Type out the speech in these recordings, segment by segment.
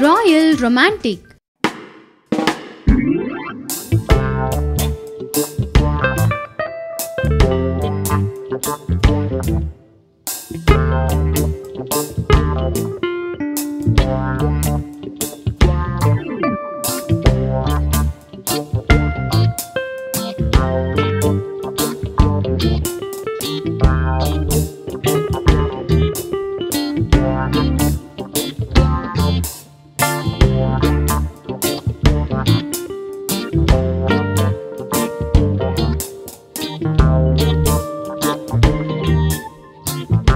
Royal Romantic.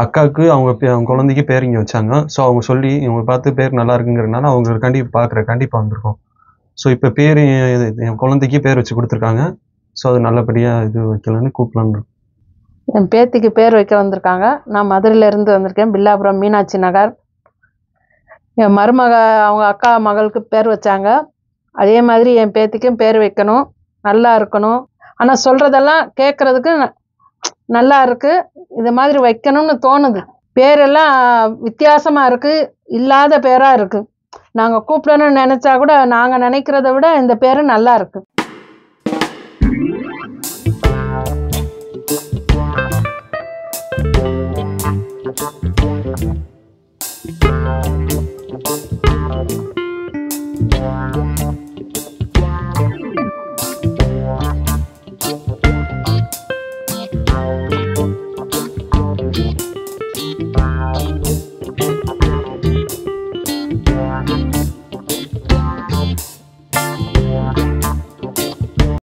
அக்காவுக்கு அவங்க பே- அவங்க குழந்தைக்கு பேர் இங்கே வச்சாங்க. ஸோ அவங்க சொல்லி இவங்க பார்த்து பேர் நல்லா இருக்குங்கிறனால அவங்க கண்டிப்பாக பார்க்குற கண்டிப்பாக வந்திருக்கோம். ஸோ இப்போ பேர் என் என் குழந்தைக்கு பேர் வச்சு கொடுத்துருக்காங்க. ஸோ அது நல்லபடியாக இது வைக்கலான்னு கூப்பிடலான்னு என் பேத்திக்கு பேர் வைக்க வந்திருக்காங்க. நான் மதுரையிலேருந்து வந்திருக்கேன். பில்லாபுரம் மீனாட்சி நகர். என் மருமக அவங்க அக்கா மகளுக்கு பேர் வச்சாங்க. அதே மாதிரி என் பேத்திக்கும் பேர் வைக்கணும். நல்லா இருக்கணும். ஆனால் சொல்கிறதெல்லாம் கேட்குறதுக்கு நல்லா இருக்குது இது மாதிரி வைக்கணும்னு தோணுது. பேரெல்லாம் வித்தியாசமாக இருக்குது இல்லாத பேராக இருக்குது நாங்கள் கூப்பிடணும்னு நினச்சா கூட நாங்கள் நினைக்கிறத விட இந்த பேர் நல்லா இருக்கு.